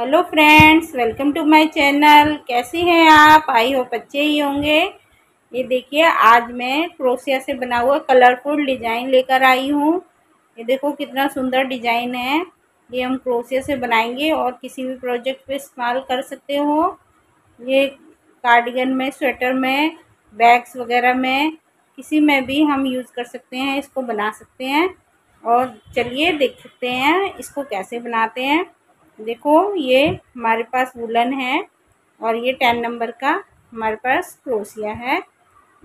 Hello friends welcome to my channel कैसे हैं आप? आई होप अच्छे ही होंगे। ये देखिए, आज मैं क्रोशिया से बना हुआ कलरफुल डिज़ाइन लेकर आई हूँ। ये देखो कितना सुंदर डिज़ाइन है। ये हम क्रोशिया से बनाएँगे और किसी भी प्रोजेक्ट पे इस्तेमाल कर सकते हो। ये कार्डिगन में स्वेटर में बैग्स वगैरह में, किसी में भी हम यूज़ कर सकते हैं, इसको बना सकते हैं। और चलिए देख सकते हैं इसको कैसे बनाते हैं। देखो, ये हमारे पास वुलन है और ये टेन नंबर का हमारे पास क्रोसिया है।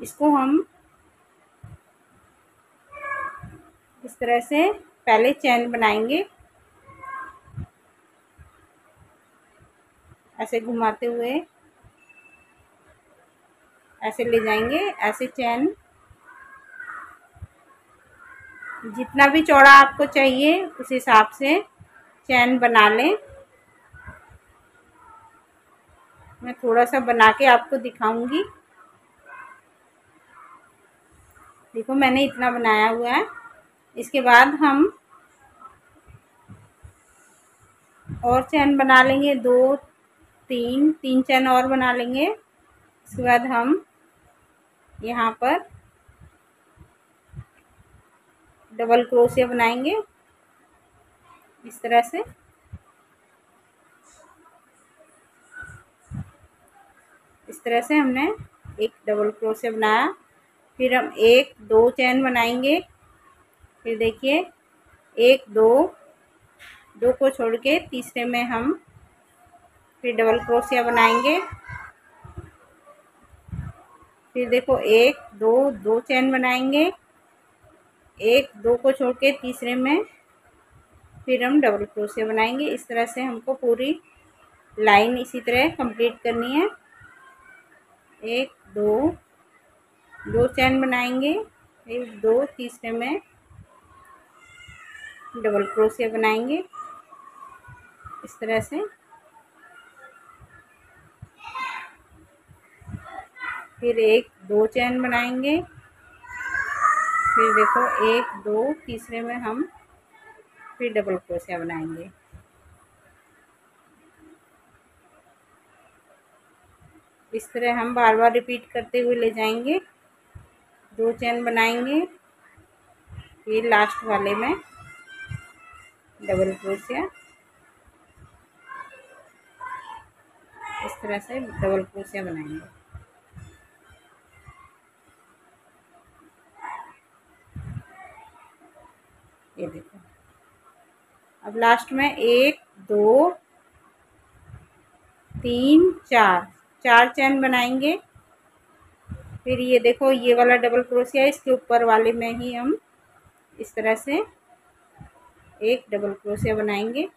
इसको हम इस तरह से पहले चैन बनाएँगे। ऐसे घुमाते हुए, ऐसे ले जाएँगे, ऐसे चैन। जितना भी चौड़ा आपको चाहिए, उस हिसाब से चैन बना लें। मैं थोड़ा सा बना के आपको दिखाऊँगी। देखो, मैंने इतना बनाया हुआ है। इसके बाद हम और चैन बना लेंगे। दो, तीन तीन चैन और बना लेंगे। इसके बाद हम यहाँ पर डबल क्रोशिया बनाएँगे। इस तरह से। इस तरह से हमने एक डबल क्रोशे बनाया। फिर हम एक, दो चैन बनाएँगे। फिर देखिए, एक, दो दो को छोड़ के तीसरे में हम फिर डबल क्रोशिया बनाएँगे। फिर देखो, एक, दो दो चैन बनाएँगे। एक, दो को छोड़ के तीसरे में फिर हम डबल क्रोशिया बनाएँगे। इस तरह से हमको पूरी लाइन इसी तरह कंप्लीट करनी है। एक, दो दो चैन बनाएँगे। एक दो तीसरे में डबल क्रोशिया बनाएँगे। इस तरह से। फिर एक, दो चैन बनाएँगे। फिर देखो, एक, दो, तीसरे में हम फिर डबल क्रोशिया बनाएँगे। इस तरह हम बार बार रिपीट करते हुए ले जाएँगे। दो चैन बनाएँगे। फिर लास्ट वाले में डबल क्रोशिया इस तरह से डबल क्रोशिया बनाएँगे। ये देखो। अब लास्ट में एक, दो, तीन, चार। चार चैन बनाएँगे। फिर ये देखो, ये वाला डबल क्रोशिया इसके ऊपर वाले में ही हम इस तरह से एक डबल क्रोशिया बनाएँगे।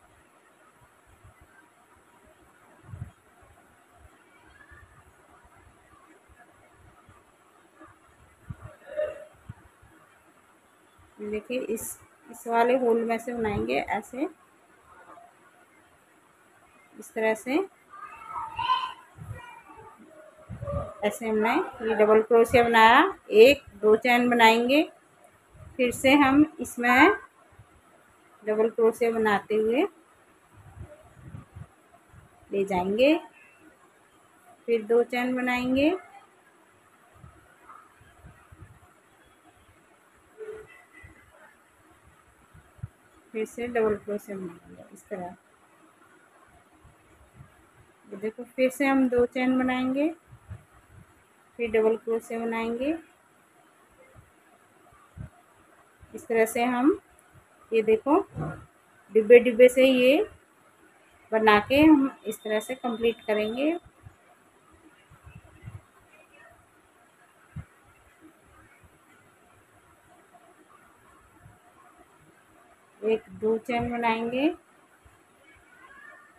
देखिए, इस इस वाले होल में से बनाएँगे ऐसे। इस तरह से। ऐसे हमने ये डबल क्रोशिया बनाया। एक, दो चैन बनाएँगे। फिर से हम इसमें डबल क्रोशिया बनाते हुए ले जाएँगे। फिर दो चैन बनाएँगे। फिर से डबल क्रोशिया बनाएँगे इस तरह। देखो, फिर से हम दो चैन बनाएँगे, फिर डबल क्रोशिया बनाएँगे। इस तरह से हम, ये देखो, डिब्बे डिब्बे से ये बना के हम इस तरह से कंप्लीट करेंगे। एक दो चैन बनाएँगे।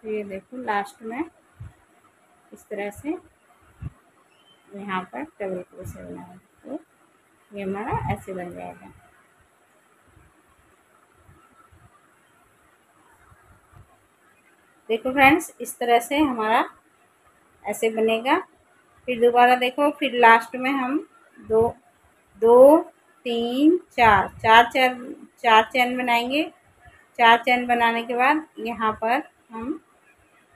ये देखो लास्ट में इस तरह से यहाँ पर डबल क्रोशे बनाए तो ये हमारा ऐसे बन जाएगा। देखो फ्रेंड्स इस तरह से हमारा ऐसे बनेगा। फिर दोबारा देखो, फिर लास्ट में हम दो दो, तीन, चार चार चैन चार चैन बनाएँगे। चार चैन बनाने के बाद यहाँ पर हम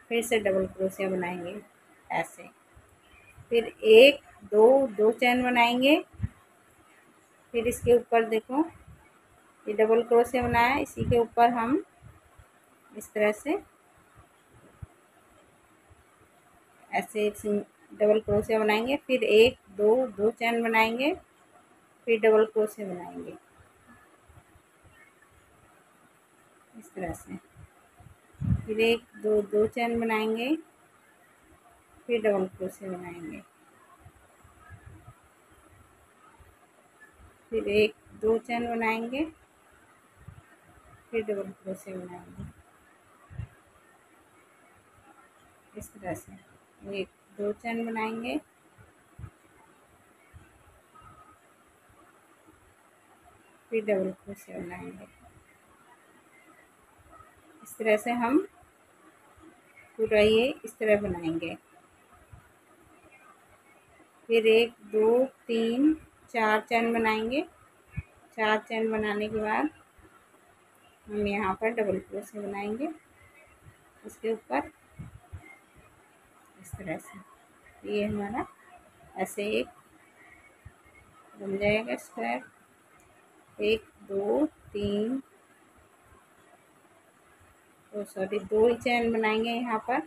फिर से डबल क्रोशिया बनाएँगे, ऐसे। फिर एक, दो दो चैन बनाएँगे। फिर इसके ऊपर देखो, ये डबल क्रोशिया बनाया, इसी के ऊपर हम इस तरह से ऐसे डबल क्रोशिया बनाएँगे। फिर एक, दो दो चैन बनाएँगे, फिर डबल क्रोशिया बनाएँगे। इस तरह से। फिर एक, दो दो चैन बनाएँगे, फिर डबल क्रोशिया बनाएँगे। फिर एक, दो चैन बनाएँगे, फिर डबल क्रोशिया बनाएँगे। इस तरह से। एक, दो चैन बनाएँगे। फिर डबल क्रोशिया बनाएँगे। इस तरह से हम पूरा ये इस तरह बनाएँगे। फिर एक, दो, तीन, चार चैन बनाएँगे। चार चैन बनाने के बाद हम यहाँ पर डबल क्रोशिया बनाएँगे। इसके ऊपर इस तरह से। ये हमारा ऐसे एक बन जाएगा स्क्वायर एक, दो, तीन तो सॉरी, दो ही चैन बनाएँगे यहाँ पर।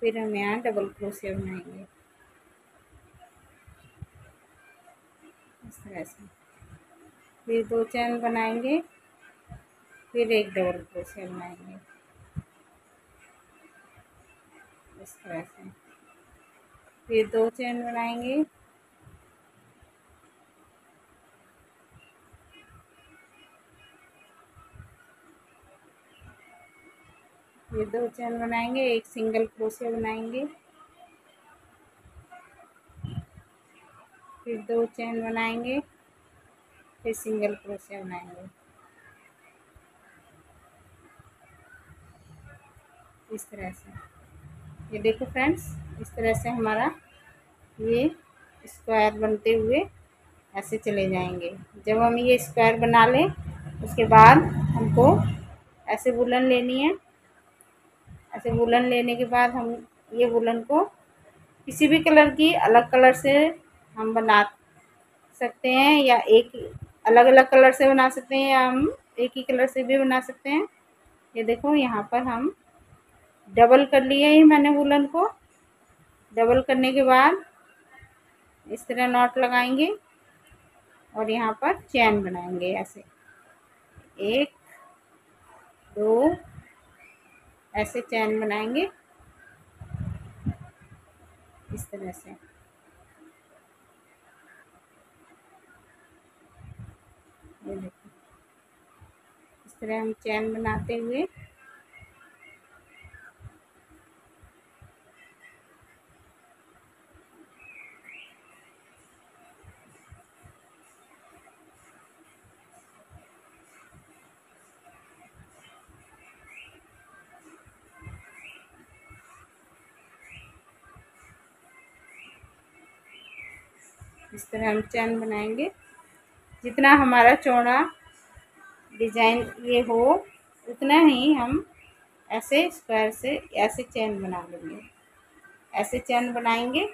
फिर हम यहाँ डबल क्रोशिया बनाएँगे। इस तरह से। फिर दो चैन बनाएँगे, फिर एक डबल क्रोशिया बनाएँगे। इस तरह से। फिर दो चैन बनाएँगे। फिर दो चैन बनाएँगे, एक सिंगल क्रोशिया बनाएँगे। फिर दो चैन बनाएँगे, फिर सिंगल क्रोशिया बनाएँगे। इस तरह से। ये देखो फ्रेंड्स, इस तरह से हमारा ये स्क्वायर बनते हुए ऐसे चले जाएँगे। जब हम ये स्क्वायर बना लें, उसके बाद हमको ऐसे वुलन लेनी है। ऐसे वुलन लेने के बाद हम ये वुलन को किसी भी कलर की अलग कलर से हम बना सकते हैं या एक अलग अलग कलर से बना सकते हैं या हम एक ही कलर से भी बना सकते हैं। ये देखो, यहाँ पर हम डबल कर लिए ही मैंने वुलन को। डबल करने के बाद इस तरह नॉट लगाएँगे और यहाँ पर चैन बनाएँगे ऐसे। एक, दो ऐसे चैन बनाएँगे। इस तरह से। ये देखो इस तरह हम चैन बनाते हुए इस तरह हम चैन बनाएँगे। जितना हमारा चौड़ा डिज़ाइन ये हो, उतना ही हम ऐसे स्क्वायर से ऐसे चैन बना लेंगे। ऐसे चैन बनाएँगे।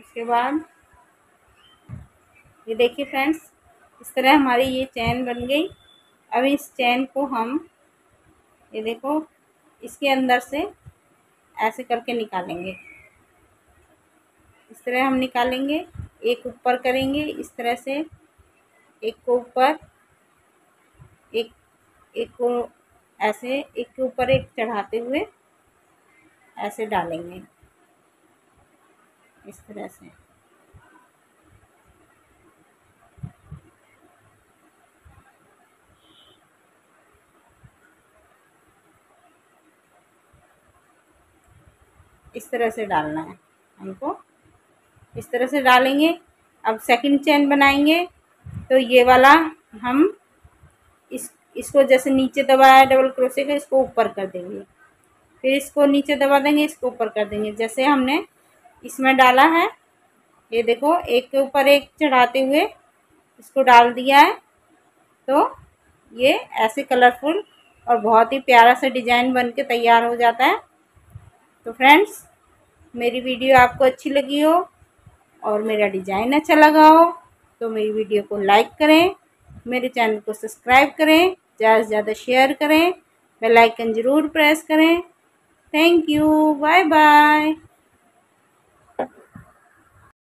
उसके बाद ये देखिए फ्रेंड्स, इस तरह हमारी ये चैन बन गई। अब इस चैन को हम, ये देखो, इसके अंदर से ऐसे करके निकालेंगे। इस तरह हम निकालेंगे, एक ऊपर करेंगे, इस तरह से, एक को ऊपर, एक एक को ऐसे, एक के ऊपर एक चढ़ाते हुए, ऐसे डालेंगे, इस तरह से। इस तरह से डालना है हमको। इस तरह से डालेंगे। अब सेकंड चेन बनाएँगे। तो ये वाला हम इस, इसको जैसे नीचे दबाया डबल क्रोशे का, इसको ऊपर कर देंगे। फिर इसको नीचे दबा देंगे, इसको ऊपर कर देंगे। जैसे हमने इसमें डाला है, ये देखो, एक के ऊपर एक चढ़ाते हुए इसको डाल दिया है। तो ये ऐसे कलरफुल और बहुत ही प्यारा सा डिज़ाइन बन के तैयार हो जाता है। तो फ्रेंड्स मेरी वीडियो आपको अच्छी लगी हो और मेरा डिज़ाइन अच्छा लगा हो तो मेरी वीडियो को लाइक करें, मेरे चैनल को सब्सक्राइब करें, ज़्यादा से ज़्यादा शेयर करें, बेल आइकन ज़रूर प्रेस करें। Thank you, bye bye.